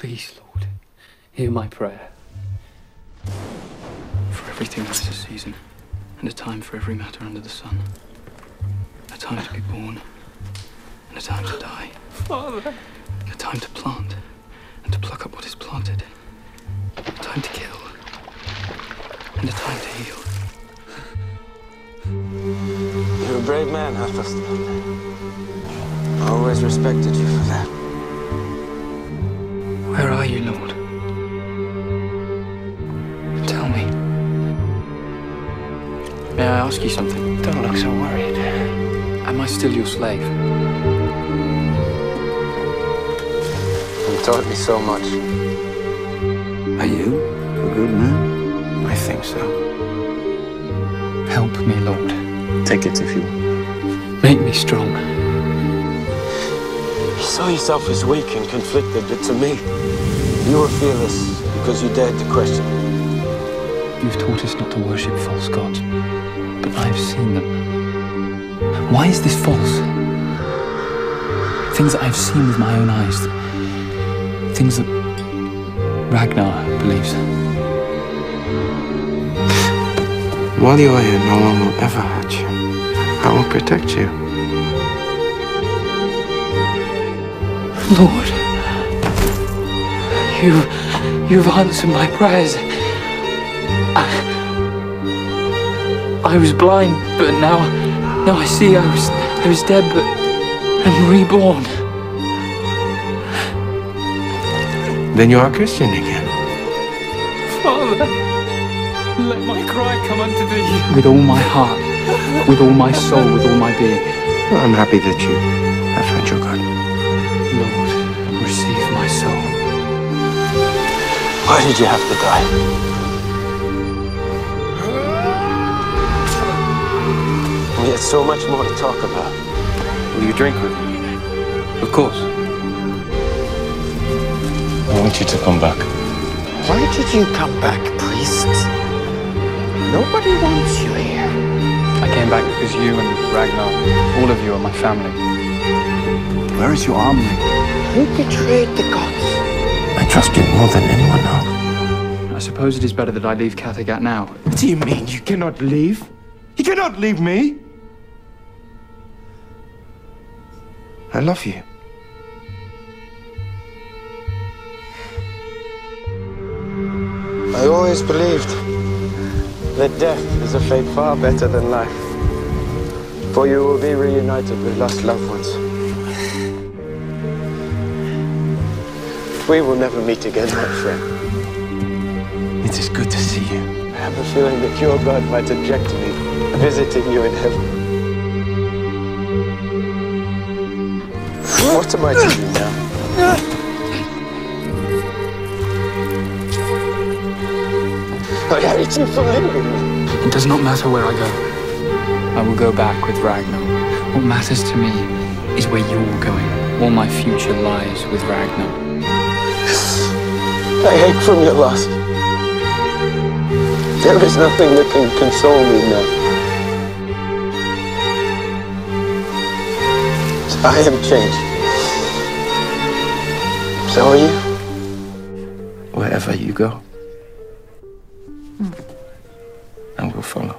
Please, Lord, hear my prayer. For everything there is a season, and a time for every matter under the sun. A time to be born, and a time to die. Father. A time to plant, and to pluck up what is planted. A time to kill, and a time to heal. You're a brave man, Athelstan. I always respected you for that. Ask you something? Don't look so worried. Am I still your slave? You taught me so much. Are you a good man? I think so. Help me, Lord. Take it if you Make me strong. You saw yourself as weak and conflicted, but to me, you were fearless because you dared to question. You've taught us not to worship false gods, but I have seen them. Why is this false? Things that I've seen with my own eyes. Things that Ragnar believes. While you are here, no one will ever hurt you. I will protect you. Lord, you, you've answered my prayers. I was blind, but now, now I see. I was, I was dead, but I'm reborn. Then you are Christian again. Father, let my cry come unto thee. With all my heart, with all my soul, with all my being. Well, I'm happy that you have found your God. Lord, receive my soul. Why did you have to die? We so much more to talk about. Will you drink with me? Of course. I want you to come back. Why did you come back, priest? Nobody wants you here. I came back because you and Ragnar, all of you are my family. Where is your army? Who betrayed the gods? I trust you more than anyone else. I suppose it is better that I leave Kattegat now. What do you mean? You cannot leave? You cannot leave me! I love you. I always believed that death is a fate far better than life. For you will be reunited with lost loved ones. We will never meet again, my friend. It is good to see you. I have a feeling that your God might object to me visiting you in heaven. What am I to do now? I hate you for leaving me. It does not matter where I go. I will go back with Ragnar. What matters to me is where you're going. All my future lies with Ragnar. I ache from your loss. There is nothing that can console me now. I am changed. So are you? Wherever you go, hmm. I will follow.